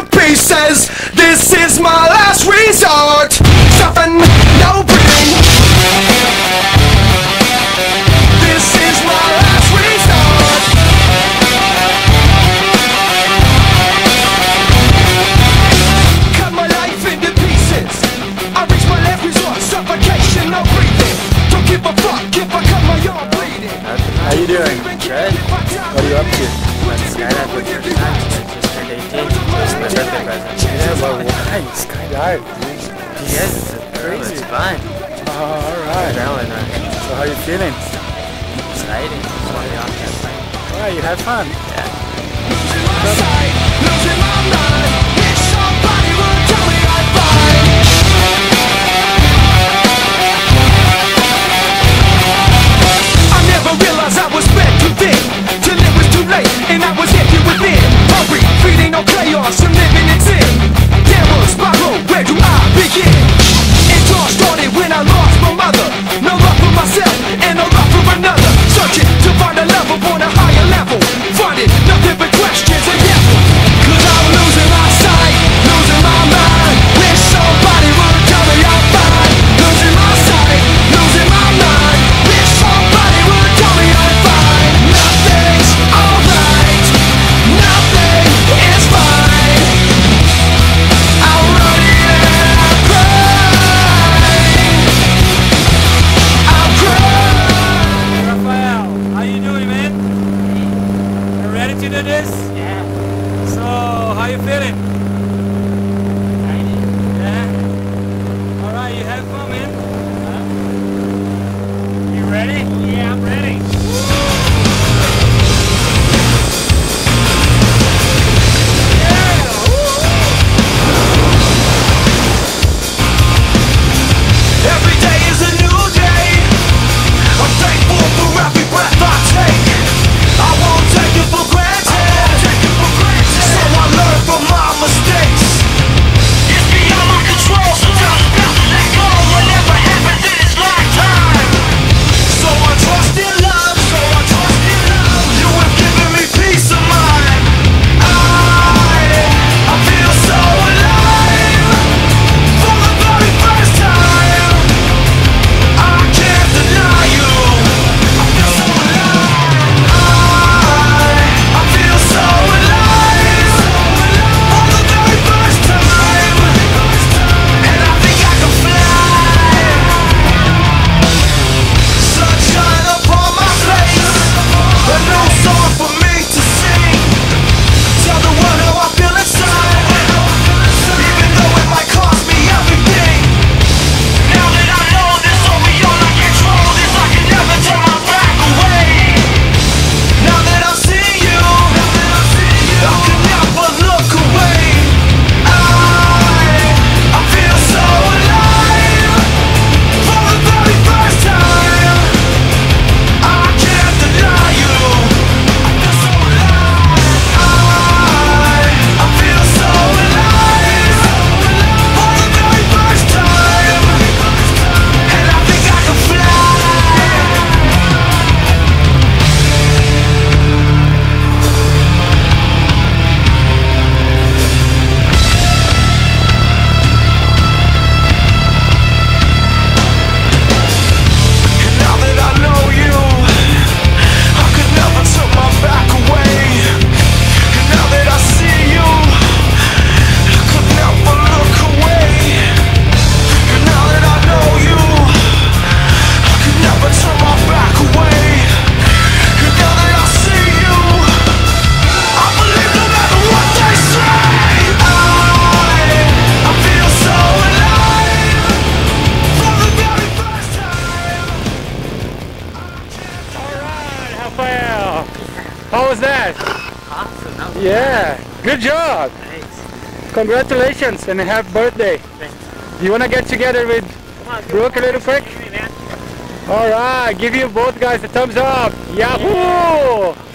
to pieces. This is my last resort. Stuffing no brain This is my last resort. Cut my life into pieces. I reach my last resort. Suffocation, no breathing. Don't give a fuck if I cut my arm bleeding. How you doing? Good? Yeah, skydive, skydived, dude. You crazy. It's fun. Alright. So how are you feeling? Excited. Alright, you had fun? Yeah. the rapid awesome. Yeah. Good job. Thanks. Congratulations and happy birthday. Thanks. You want to get together with on, Brooke a little quick? All right. Give you both guys a thumbs up. Yahoo! Yeah.